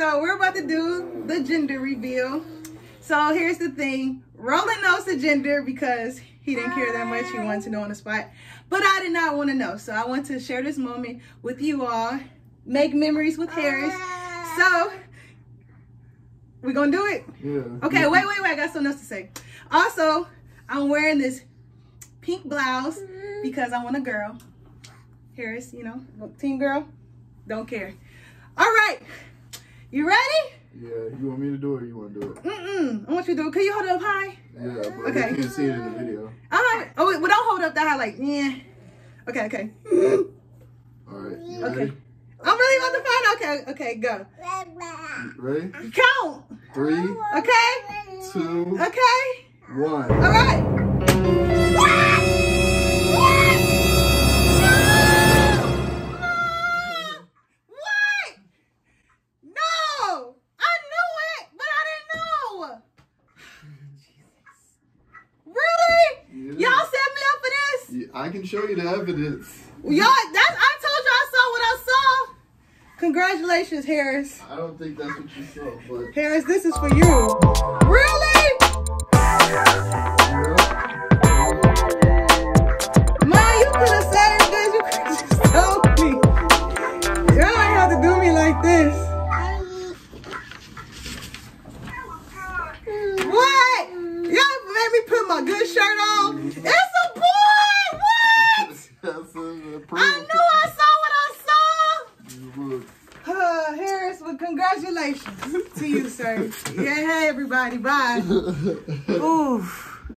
So we're about to do the gender reveal. So here's the thing. Roland knows the gender because he didn't care that much. He wanted to know on the spot. But I did not want to know. So I want to share this moment with you all. Make memories with Harris. So we're gonna do it. Yeah. Okay, wait, wait, wait. I got something else to say. Also, I'm wearing this pink blouse mm-hmm. because I want a girl. Harris, you know, team girl. Don't care. All right. You ready? Yeah, you want me to do it or you want to do it? Mm-mm. I want you to do it. Can you hold it up high? Yeah, but Okay. you can't see it in the video. All right. Oh, wait, well, don't hold up that high like, yeah. Okay, okay. All right, you Okay. I'm really about to find Okay, okay, go. Ready? Count. Three, Okay? two, Okay? one. All right. I can show you the evidence. Y'all, that's I told you I saw what I saw. Congratulations, Harris. I don't think that's what you saw, but Harris, this is for you. Really? Man, you could have saved this. You could have just told me. Y'all ain't have to do me like this. What? Y'all made me put my good shirt on. It's a boy. What? That's I knew I saw what I saw. Uh, Harris, well, congratulations to you, sir. Yeah, hey, everybody. Bye.